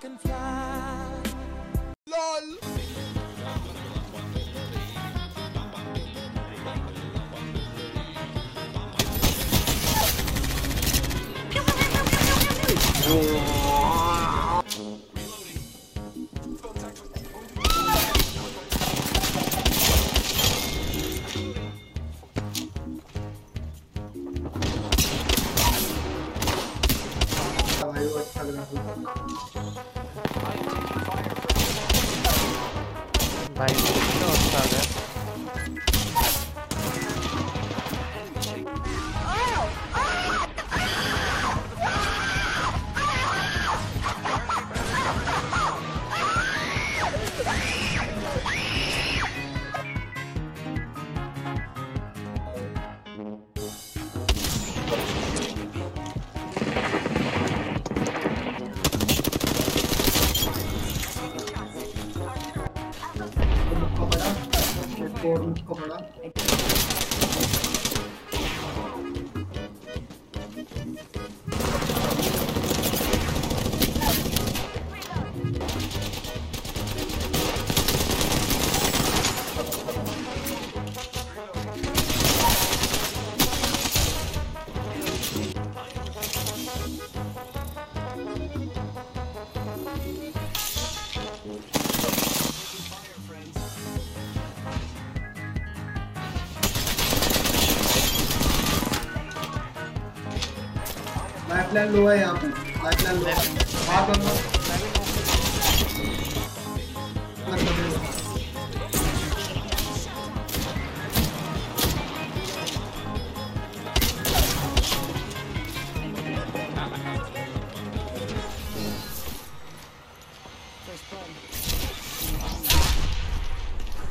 believe I not gonna. I'm taking fire from Nice. por Nico. Lifeline लो है यहाँ पे। Lifeline लो मार बंदा